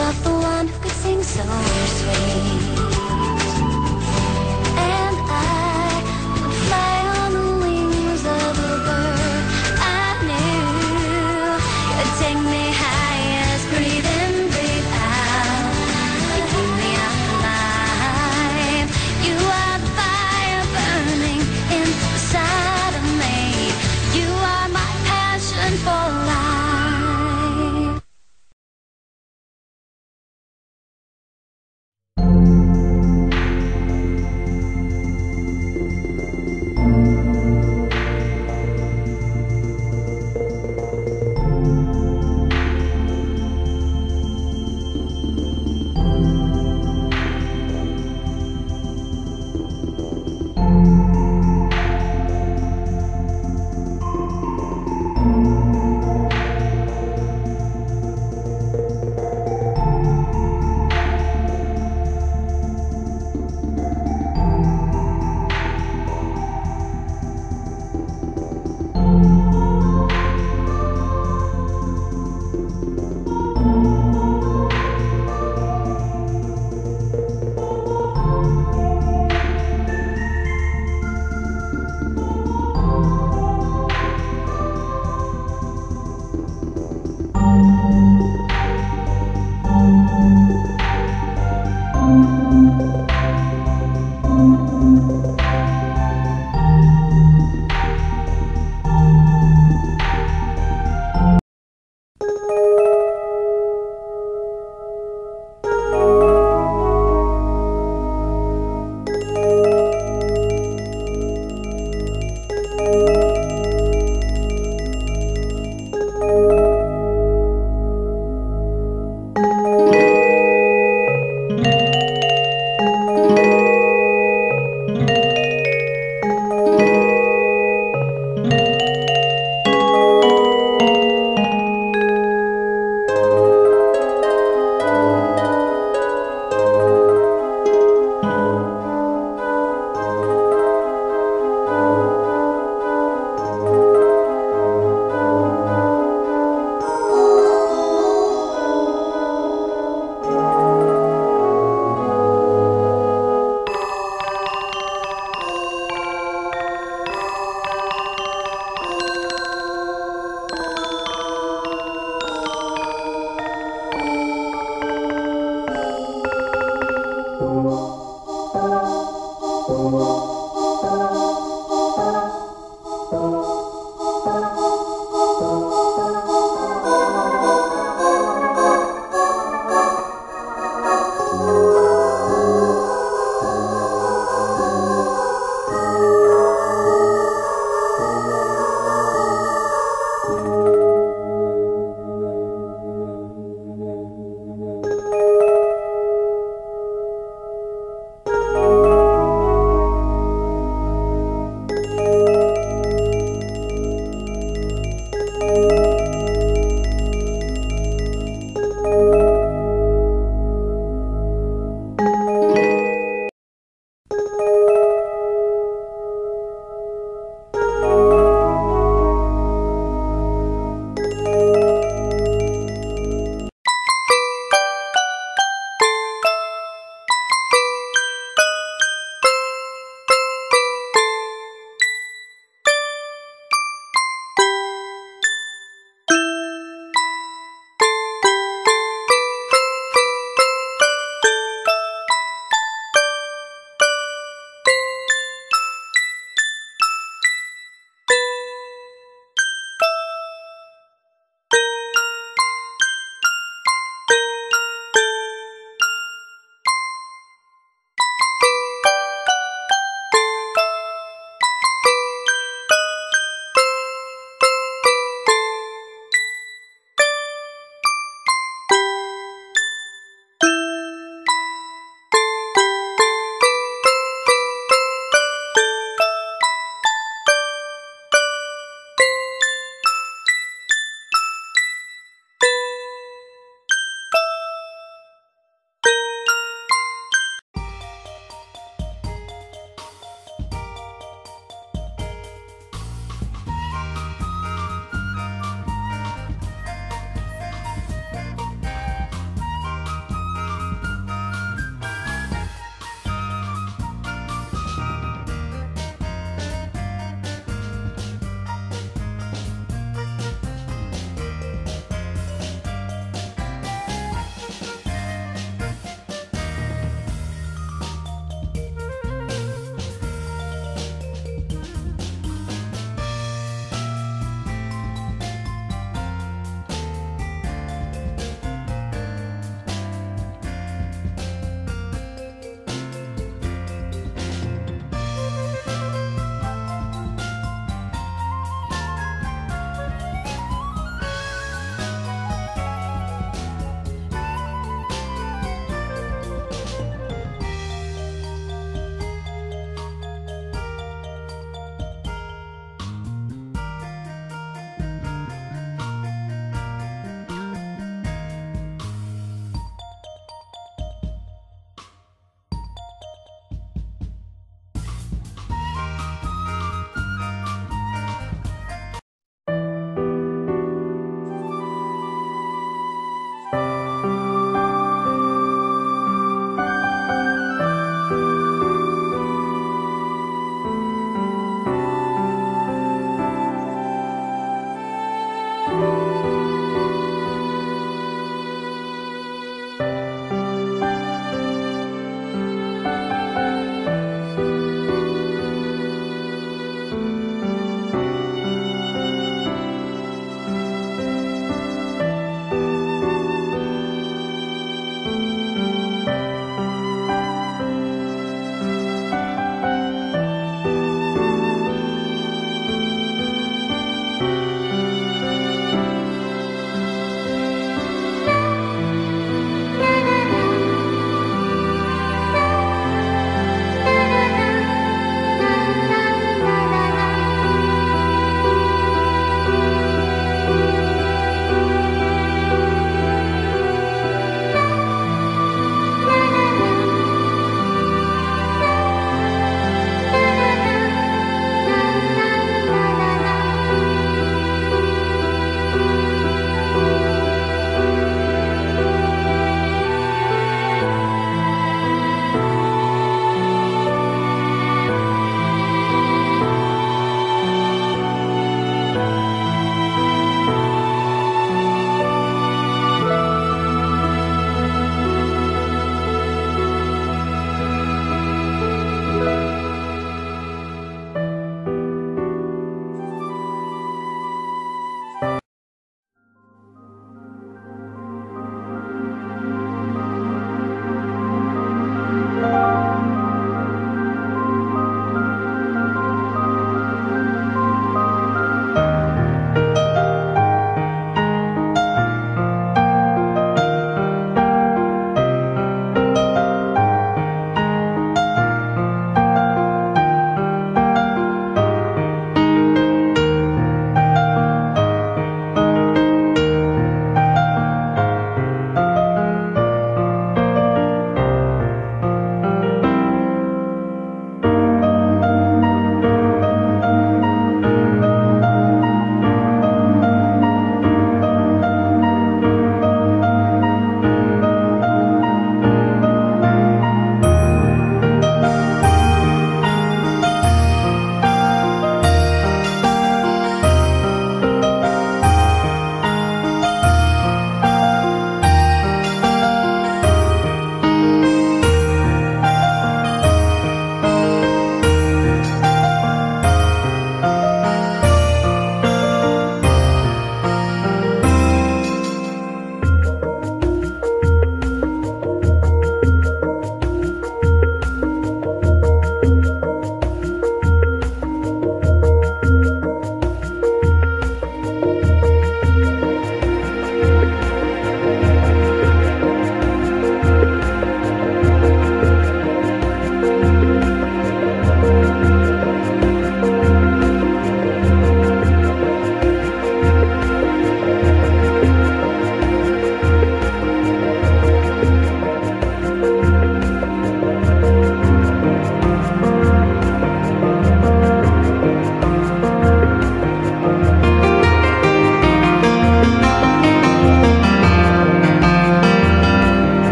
of the one who could sing so sweet.